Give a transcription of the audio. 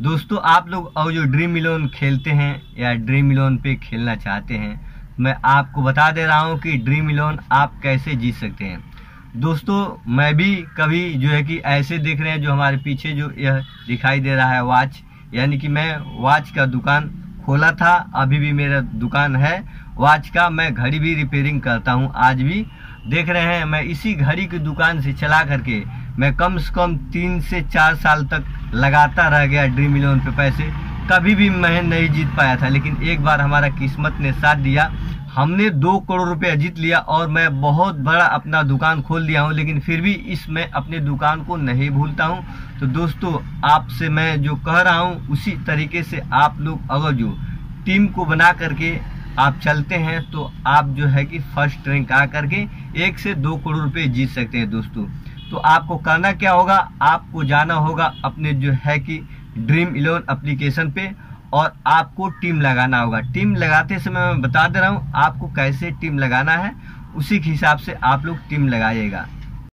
दोस्तों, आप लोग और जो ड्रीम इलेवन खेलते हैं या ड्रीम इलेवन पे खेलना चाहते हैं, मैं आपको बता दे रहा हूँ कि ड्रीम इलेवन आप कैसे जीत सकते हैं। दोस्तों, मैं भी कभी जो है कि ऐसे देख रहे हैं जो हमारे पीछे जो यह दिखाई दे रहा है वॉच यानी कि मैं वॉच का दुकान खोला था, अभी भी मेरा दुकान है। वॉच का मैं घड़ी भी रिपेयरिंग करता हूँ, आज भी देख रहे हैं। मैं इसी घड़ी की दुकान से चला करके मैं कम से कम तीन से चार साल तक लगाता रह गया ड्रीम इलेवन पे पैसे। कभी भी मैं नहीं जीत पाया था, लेकिन एक बार हमारा किस्मत ने साथ दिया। हमने दो करोड़ रुपया जीत लिया और मैं बहुत बड़ा अपना दुकान खोल दिया हूँ, लेकिन फिर भी इस मैं अपने दुकान को नहीं भूलता हूँ। तो दोस्तों, आपसे मैं जो कह रहा हूँ, उसी तरीके से आप लोग अगर जो टीम को बना करके आप चलते हैं तो आप जो है कि फ़र्स्ट रैंक आ करके एक से दो करोड़ रुपये जीत सकते हैं दोस्तों। तो आपको करना क्या होगा? आपको जाना होगा अपने जो है कि ड्रीम इलेवन अप्लीकेशन पे और आपको टीम लगाना होगा। टीम लगाते समय मैं बता दे रहा हूँ, आपको कैसे टीम लगाना है, उसी के हिसाब से आप लोग टीम लगाइएगा।